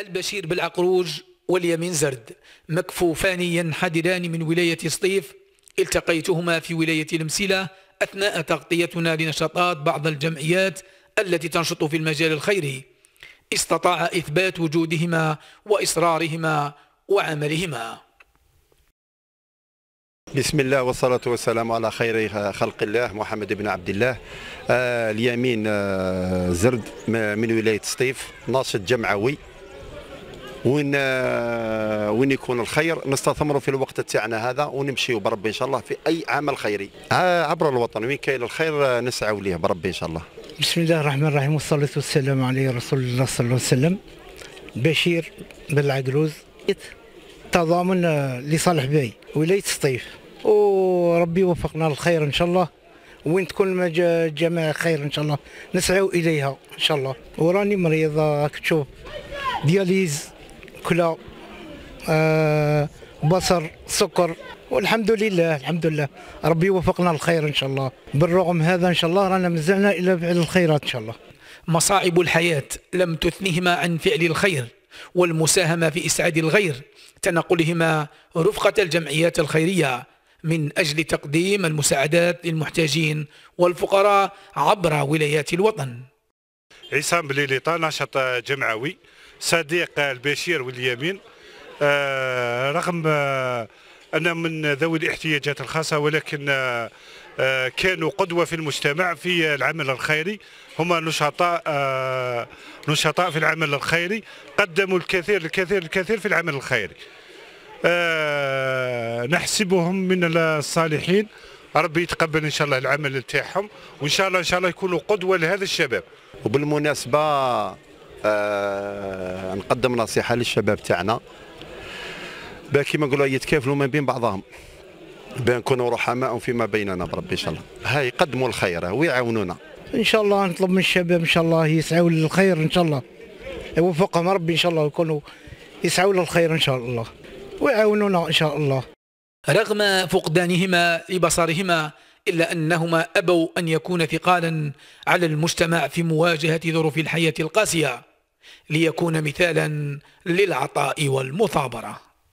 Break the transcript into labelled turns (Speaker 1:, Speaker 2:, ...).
Speaker 1: البشير بالعقروج واليمين زرد مكفوفان ينحدران من ولاية سطيف. التقيتهما في ولاية المسيلة. أثناء تغطيتنا لنشاطات بعض الجمعيات التي تنشط في المجال الخيري. استطاع إثبات وجودهما وإصرارهما وعملهما.
Speaker 2: بسم الله والصلاة والسلام على خير خلق الله محمد بن عبد الله. آه اليمين آه زرد من ولاية سطيف. ناشط جمعوي. وين آه وين يكون الخير؟ نستثمروا في الوقت تاعنا هذا ونمشيوا بربي إن شاء الله في أي عمل خيري. عبر الوطن وين كاين الخير نسعوا ليه بربي إن شاء الله.
Speaker 3: بسم الله الرحمن الرحيم والصلاة والسلام على رسول الله صلى الله عليه وسلم. بشير بالعقروز تضامن لصالح باي ولاية سطيف وربي يوفقنا للخير إن شاء الله. وين تكون الجماعة خير إن شاء الله. نسعوا إليها إن شاء الله. وراني مريض راك تشوف. دياليز. كلا آه بصر سكر والحمد لله الحمد لله. ربي يوفقنا الخير إن شاء الله. بالرغم هذا إن شاء الله رانا مزعنا إلى فعل الخيرات إن شاء الله.
Speaker 1: مصاعب الحياة لم تثنهما عن فعل الخير والمساهمة في إسعاد الغير تنقلهما رفقة الجمعيات الخيرية من أجل تقديم المساعدات للمحتاجين والفقراء عبر ولايات الوطن.
Speaker 4: عصام بليليطا نشاط جمعوي. صديق البشير واليمين. آه رغم آه أنا من ذوي الاحتياجات الخاصة ولكن آه كانوا قدوة في المجتمع في العمل الخيري. هم نشطاء نشطاء في العمل الخيري قدموا الكثير الكثير الكثير في العمل الخيري. نحسبهم من الصالحين. ربي يتقبل إن شاء الله العمل تاعهم وإن شاء الله إن شاء الله يكونوا قدوة لهذا الشباب.
Speaker 2: وبالمناسبة آه نقدم نصيحة للشباب تاعنا. كيما نقولوا يتكافلوا ما بين بعضهم. بان نكونوا رحماء فيما بيننا بربي إن شاء الله. هاي يقدموا الخير ويعاونونا.
Speaker 3: إن شاء الله نطلب من الشباب إن شاء الله يسعوا للخير إن شاء الله. يوفقهم ربي إن شاء الله يكونوا يسعوا للخير إن شاء الله. ويعاونونا إن شاء الله.
Speaker 1: رغم فقدانهما لبصرهما إلا أنهما أبوا أن يكون ثقالا على المجتمع في مواجهة ظروف الحياة القاسية ليكون مثالا للعطاء والمثابرة.